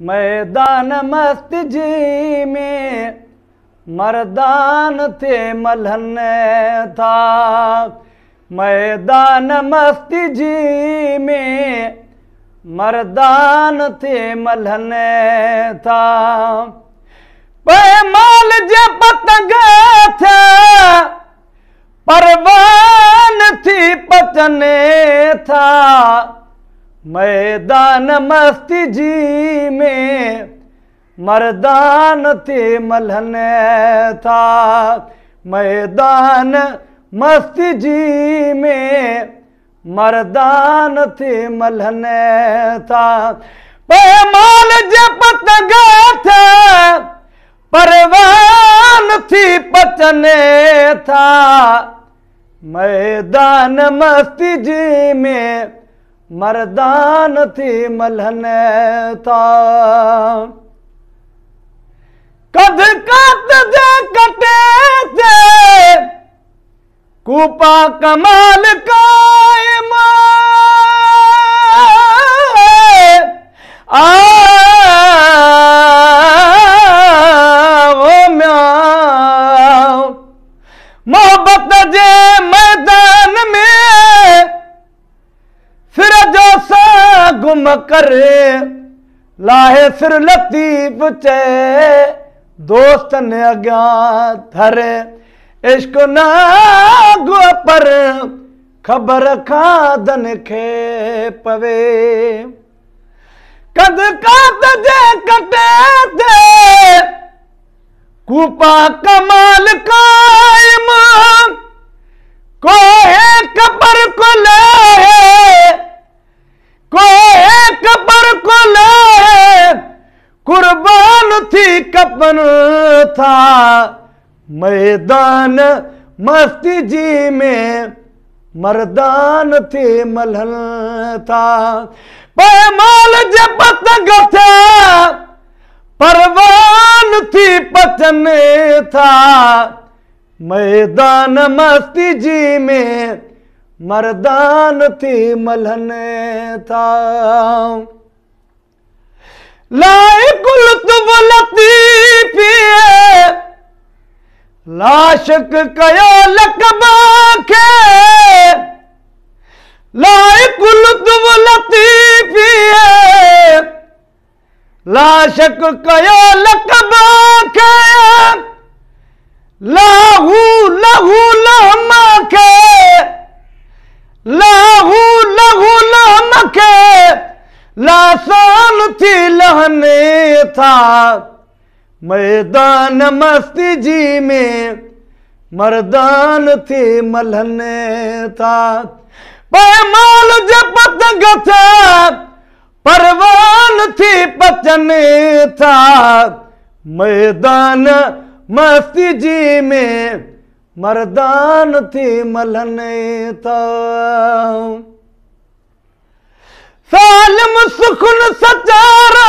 मैदान मस्त जी में मर्दान थे मलहन था। मैदान मस्त जी में मर्दान थे मलहन था। पैमाल थी था। मैदान मस्ती जी में मर्दान थे मलहन था। मैदान मस्ती जी में मर्दान थे मलहन था। पैमाल मैदान मस्ती जी में मर्दान थी मलहन था। कद कद जे कटे थे, कूपा कमाल कायम गुम कर लाहे सिर लतीफ चे, दोस्त ने अॻियाँ थर इश्क नागो पर ख़बर खा खादन खे पवे कद कात जे कटे थे कूपा मैदान मस्ती जी में मर्दान थे मलहन था। पैमाल जे पतंग था परवान थी पचने था। मैदान मस्ती जी में मर्दान थी मलहन था। लाए कुल तुम लतीफी लाशक कयो लकबा लाए कुल तुम लतीफी लाशक कयो लकबा के लाहू, लहू, लहमा के लाहू, लहू, लहमा के लासान थी लहने था। मैदान मस्ती जी में मर्दान थी मलहने था। पैमाल जपत गथा परवान थी पचने था। मैदान मस्ती जी में मर्दान थी मलहने था। सालम सुखन सचारा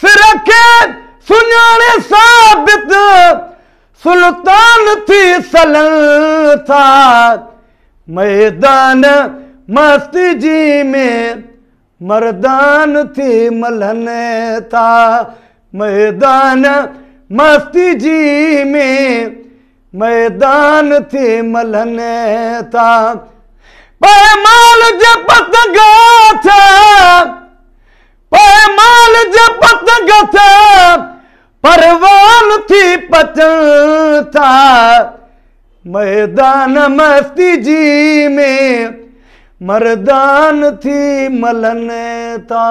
फिर के सुञाणे साबित। सुल्तान था मैदान मस्ती जी मर्दान थी मलहन था मैदान मस्ती जी में मैदान थी मलहन था। पैमाल जपत गाथा, पैमाल जपत गथा, परवान थी पचण था मैदान मस्ती जी में मर्दान थी मलन था।